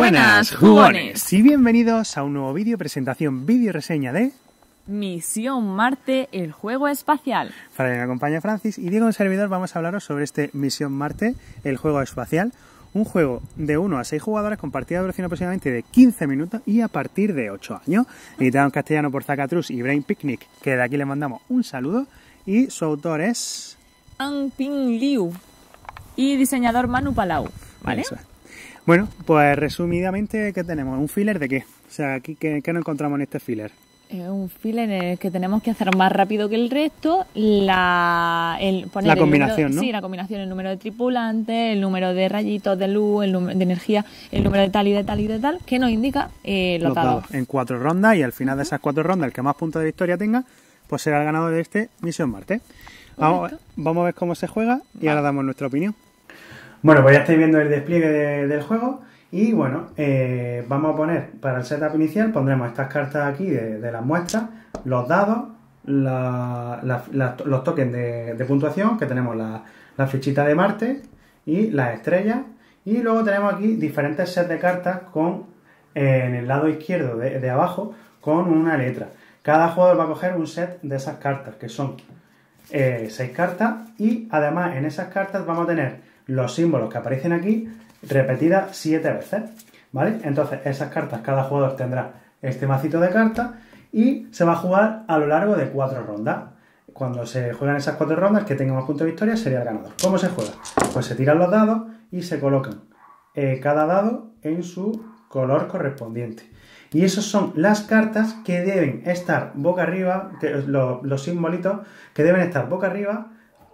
Buenas, jugones. Y bienvenidos a un nuevo vídeo, presentación, vídeo reseña de... Misión Marte, el juego espacial. Para me acompaña Francis y Diego en servidor vamos a hablaros sobre este Misión Marte, el juego espacial. Un juego de 1 a 6 jugadores con partida de duración aproximadamente de 15 minutos y a partir de 8 años. Editado en castellano por Zacatrus y Brain Picnic, que de aquí le mandamos un saludo. Y su autor es... Ang Ping Liu y diseñador Manu Palau. ¿Vale? Bueno, pues resumidamente, ¿qué tenemos? ¿Un filler de qué? O sea, ¿qué, qué nos encontramos en este filler? Es un filler en el que tenemos que hacer más rápido que el resto la, el, poner La el combinación, número- ¿no? Sí, la combinación, el número de tripulantes, el número de rayitos de luz, el número de energía, el número de tal y de tal y de tal, que nos indica eh, los, Los dados. dados en cuatro rondas y al final de esas cuatro rondas, el que más puntos de victoria tenga, pues será el ganador de este Misión Marte. Vamos, vamos a ver cómo se juega y ahora damos nuestra opinión. Bueno, pues ya estáis viendo el despliegue de- del juego y bueno, eh, vamos a poner para el setup inicial, pondremos estas cartas aquí de, las muestras, los dados, los tokens de, puntuación, que tenemos la, fichita de Marte y las estrellas, y luego tenemos aquí diferentes sets de cartas con eh, en el lado izquierdo de, de abajo con una letra. Cada jugador va a coger un set de esas cartas, que son eh, seis cartas y además en esas cartas vamos a tener los símbolos que aparecen aquí repetidas siete veces, ¿vale? Entonces esas cartas, cada jugador tendrá este macito de cartas y se va a jugar a lo largo de cuatro rondas. Cuando se juegan esas cuatro rondas, que tenga más puntos de victoria sería el ganador. ¿Cómo se juega? Pues se tiran los dados y se colocan eh, cada dado en su color correspondiente. Y esas son las cartas que deben estar boca arriba, que- lo- los simbolitos que deben estar boca arriba,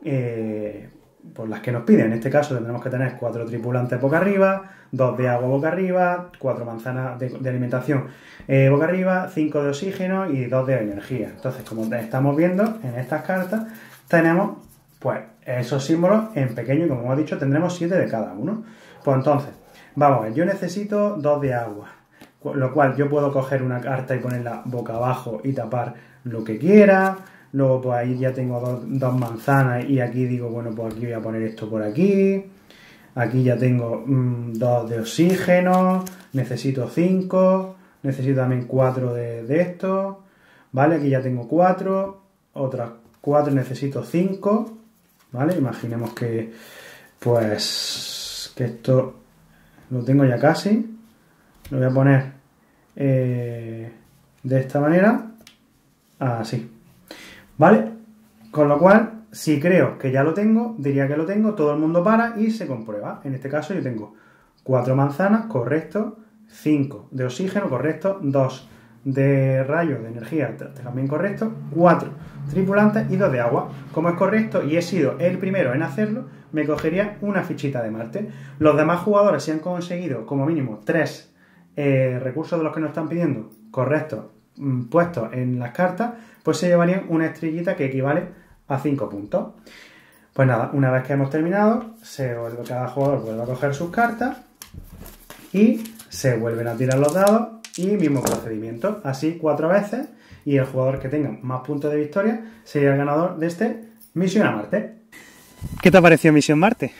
eh, por las que nos piden. En este caso tendremos que tener cuatro tripulantes boca arriba, dos de agua boca arriba, cuatro manzanas de, alimentación eh, boca arriba, cinco de oxígeno y dos de energía. Entonces, como estamos viendo en estas cartas, tenemos pues esos símbolos en pequeño, y como hemos dicho, tendremos siete de cada uno. Pues entonces, vamos a ver, yo necesito dos de agua, lo cual yo puedo coger una carta y ponerla boca abajo y tapar lo que quiera. Luego, pues ahí ya tengo dos, dos manzanas y aquí digo, bueno, pues aquí voy a poner esto por aquí. Aquí ya tengo mm, dos de oxígeno, necesito cinco, necesito también cuatro de, de esto, ¿vale? Aquí ya tengo cuatro, otras cuatro necesito cinco, ¿vale? Imaginemos que, pues, que esto lo tengo ya casi, lo voy a poner eh, de esta manera, así, ¿vale? Con lo cual, si creo que ya lo tengo, diría que lo tengo, todo el mundo para y se comprueba. En este caso yo tengo cuatro manzanas, correcto, cinco de oxígeno, correcto, dos de rayos de energía, también correcto, cuatro tripulantes y dos de agua. Como es correcto y he sido el primero en hacerlo, me cogería una fichita de Marte. Los demás jugadores, si han conseguido como mínimo tres eh, recursos de los que nos están pidiendo correctos mm, puestos en las cartas, pues se llevarían una estrellita que equivale a 5 puntos. Pues nada, una vez que hemos terminado, se vuelve, cada jugador vuelve a coger sus cartas y se vuelven a tirar los dados y mismo procedimiento, así cuatro veces y el jugador que tenga más puntos de victoria sería el ganador de este Misión a Marte. ¿Qué te ha parecido Misión Marte?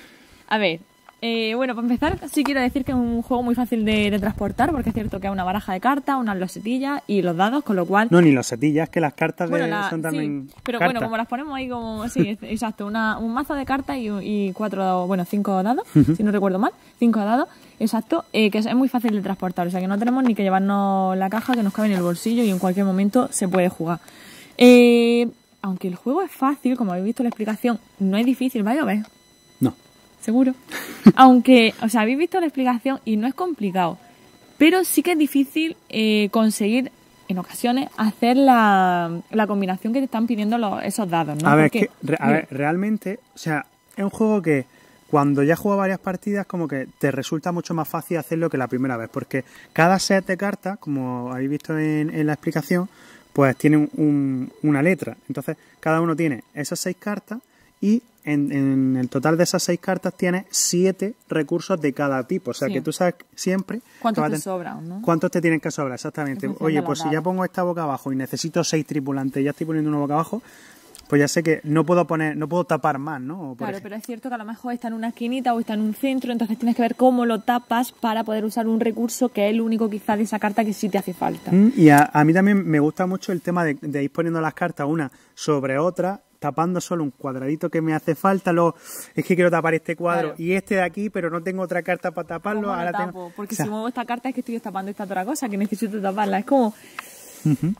A ver, eh, bueno, para empezar, sí quiero decir que es un juego muy fácil de, de transportar, porque es cierto que hay una baraja de cartas, unas losetillas y los dados, con lo cual No, ni los setillas, que las cartas de- la- son también sí, pero cartas. bueno, como las ponemos ahí como, sí, exacto, una, un mazo de cartas y, y cuatro, bueno, cinco dados, si no recuerdo mal, cinco dados, exacto, eh, que es, es muy fácil de transportar, o sea que no tenemos ni que llevarnos la caja que nos cabe en el bolsillo y en cualquier momento se puede jugar. Eh, aunque el juego es fácil, como habéis visto en la explicación, no es difícil, vaya a ver. Seguro. Aunque, o sea, habéis visto la explicación y no es complicado, pero sí que es difícil eh, conseguir en ocasiones hacer la, la combinación que te están pidiendo los, esos dados, ¿no? A ver, Porque- que, re- a ver, realmente, o sea, es un juego que cuando ya juegas varias partidas, como que te resulta mucho más fácil hacerlo que la primera vez, porque cada set de cartas, como habéis visto en, en la explicación, pues tiene un- un- una letra. Entonces, cada uno tiene esas seis cartas y en, en el total de esas seis cartas tienes siete recursos de cada tipo. O sea, Sí. que tú sabes siempre... ¿Cuántos a te ten- sobran, no? ¿Cuántos te tienen que sobrar? Exactamente. Oye, de pues si ya pongo esta boca abajo y necesito seis tripulantes y ya estoy poniendo uno boca abajo, pues ya sé que no puedo poner, no puedo tapar más, ¿no? claro, pero es cierto que a lo mejor está en una esquinita o está en un centro, entonces tienes que ver cómo lo tapas para poder usar un recurso que es el único quizás de esa carta que sí te hace falta. Mm, y a, mí también me gusta mucho el tema de, ir poniendo las cartas una sobre otra tapando solo un cuadradito que me hace falta, luego es que quiero tapar este cuadro y este de aquí, pero no tengo otra carta para taparlo. Ahora tengo... Porque si muevo esta carta es que estoy tapando esta otra cosa que necesito taparla. Es como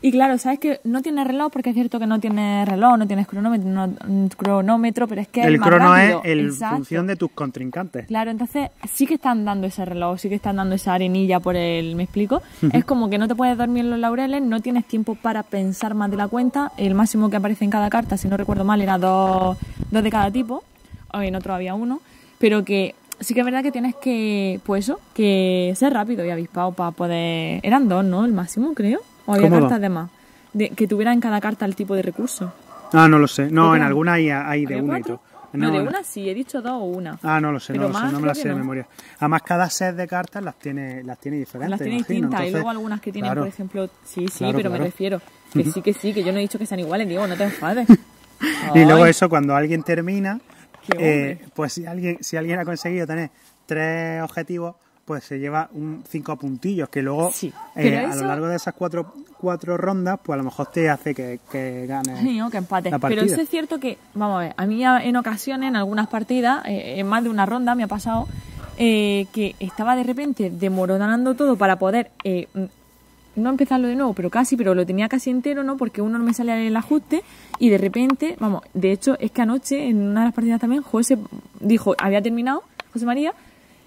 y claro, sabes que no tiene reloj porque es cierto que no tiene reloj, no tienes cronómetro, cronómetro pero es que el crono es en función de tus contrincantes. Claro, entonces sí que están dando ese reloj, sí que están dando esa arenilla por el, ¿me explico? Es como que no te puedes dormir en los laureles, no tienes tiempo para pensar más de la cuenta. El máximo que aparece en cada carta, si no recuerdo mal, era dos, dos de cada tipo, o en otro había uno, pero que sí que es verdad que tienes que, pues eso, que ser rápido y avispado para poder... Eran dos, ¿no? El máximo, creo. ¿O había cartas de más? De, que tuviera en cada carta el tipo de recurso. Ah, no lo sé. No, en alguna hay, hay de una y todo. No, de una sí, he dicho dos o una. Ah, no lo sé, no lo sé, no me la sé de memoria. Además, cada set de cartas las tiene, las tiene diferentes. Las tiene distintas, y luego algunas que tienen, por ejemplo, sí, sí, pero me refiero que sí, que sí, que yo no he dicho que sean iguales, digo, no te enfades. y luego eso, cuando alguien termina, eh, pues si alguien, si alguien ha conseguido tener tres objetivos, pues se lleva un cinco puntillos que luego eh, a lo largo de esas cuatro, cuatro rondas pues a lo mejor te hace que, que ganes sí, que empate. pero eso es cierto que vamos a ver a mí en ocasiones en algunas partidas eh, en más de una ronda me ha pasado eh, que estaba de repente demoronando todo para poder no empezarlo de nuevo, pero casi, pero lo tenía casi entero, ¿no? Porque uno no me salía el ajuste y de repente, vamos, de hecho es que anoche en una de las partidas también José dijo, había terminado, José María,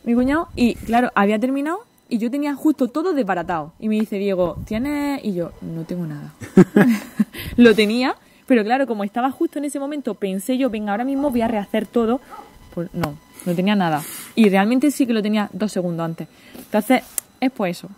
mi cuñado, y claro, había terminado y yo tenía justo todo desbaratado. Y me dice Diego, ¿tienes? Y yo, no tengo nada. lo tenía, pero claro, como estaba justo en ese momento, pensé yo, venga, ahora mismo voy a rehacer todo. Pues no, no tenía nada. Y realmente sí que lo tenía dos segundos antes. Entonces, es pues eso.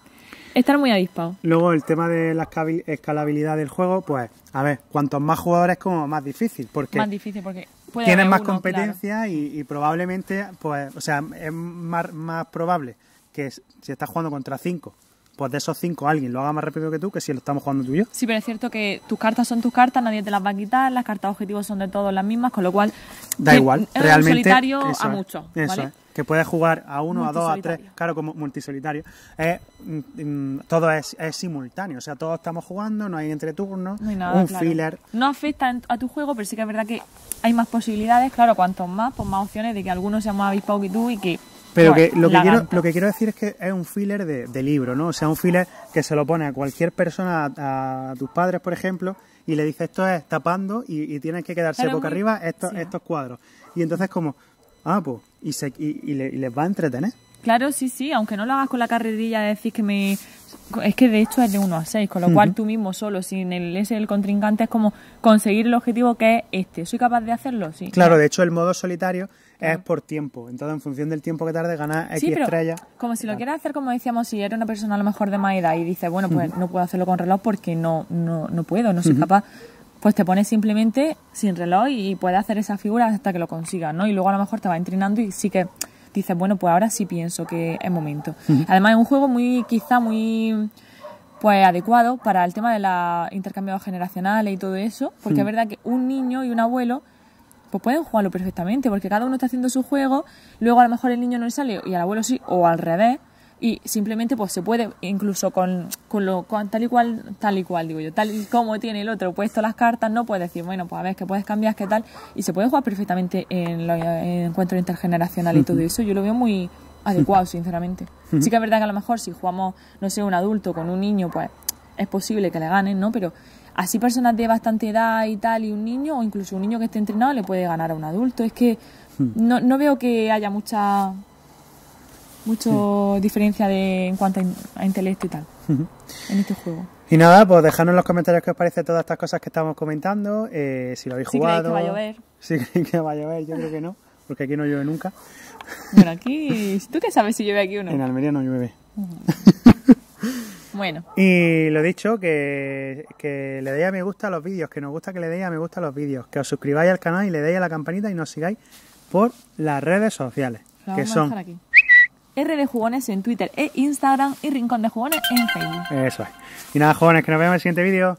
Estar muy avispado. Luego el tema de la escalabilidad del juego, pues, a ver, cuantos más jugadores como más difícil, porque más difícil porque tienes más competencia y, probablemente, pues, o sea, es más, más probable que si estás jugando contra cinco, pues de esos cinco alguien lo haga más rápido que tú que si lo estamos jugando tú y yo. Sí, pero es cierto que tus cartas son tus cartas, nadie te las va a quitar, las cartas objetivos son de todos las mismas, con lo cual da igual, realmente solitario a mucho, ¿vale? Que puedes jugar a uno, a dos, a tres, claro, como multisolitario. Mm, mm, todo es, simultáneo, o sea, todos estamos jugando, no hay entre turnos, un filler. No afecta a tu juego, pero sí que es verdad que hay más posibilidades, claro, cuantos más, pues más opciones de que algunos sean más avispados que tú y que... Pero que lo, que quiero, lo que quiero decir es que es un filler de, libro, ¿no? O sea, un filler que se lo pone a cualquier persona, a, tus padres, por ejemplo, y le dice esto es tapando y, tienes que quedarse boca arriba estos, estos cuadros. Y entonces como, ah, pues y, se, y, les va a entretener. Claro, sí, sí, aunque no lo hagas con la carrerilla de decir que me... Es que de hecho es de 1 a 6, con lo cual tú mismo solo, sin el ese el contrincante, es como conseguir el objetivo que es este. ¿Soy capaz de hacerlo? Sí. Claro, de hecho el modo solitario es por tiempo. Entonces, en función del tiempo que tarde, ganas X sí, estrellas. Como si lo quieras hacer, como decíamos, si eres una persona a lo mejor de más edad y dices, bueno, pues no puedo hacerlo con reloj porque no, no, no puedo, no soy capaz pues te pones simplemente sin reloj y puedes hacer esa figura hasta que lo consigas, ¿no? Y luego a lo mejor te va entrenando y sí que dices, bueno, pues ahora sí pienso que es momento. Además es un juego muy, quizá muy pues adecuado para el tema de la intercambio generacionales y todo eso, porque es verdad que un niño y un abuelo pues pueden jugarlo perfectamente, porque cada uno está haciendo su juego, luego a lo mejor el niño no le sale y al abuelo sí, o al revés, y simplemente pues se puede incluso con, con lo tal y cual tal y cual digo yo tal y como tiene el otro puesto las cartas no puedes decir bueno pues a ver que puedes cambiar qué tal y se puede jugar perfectamente en los encuentros intergeneracionales y todo eso yo lo veo muy adecuado sinceramente. Sí que es verdad que a lo mejor si jugamos no sé un adulto con un niño pues es posible que le ganen no pero así personas de bastante edad y tal y un niño o incluso un niño que esté entrenado le puede ganar a un adulto. Es que no, no veo que haya mucha mucho diferencia de, en cuanto a, intelecto y tal en este juego. Y nada, pues dejadnos en los comentarios qué os parece todas estas cosas que estamos comentando, eh, si lo habéis jugado. Si que va a llover. Si creéis que va a llover, yo creo que no, porque aquí no llueve nunca. Bueno, aquí, ¿tú qué sabes si llueve aquí o no? En Almería no llueve. Bueno. Y lo dicho, que, que le deis a me gusta a los vídeos, que nos gusta que le deis a me gusta a los vídeos, que os suscribáis al canal y le deis a la campanita y nos sigáis por las redes sociales, que son aquí. R de Jugones en Twitter e Instagram y Rincón de Jugones en Facebook. Eso es. Y nada, jóvenes, que nos vemos en el siguiente vídeo.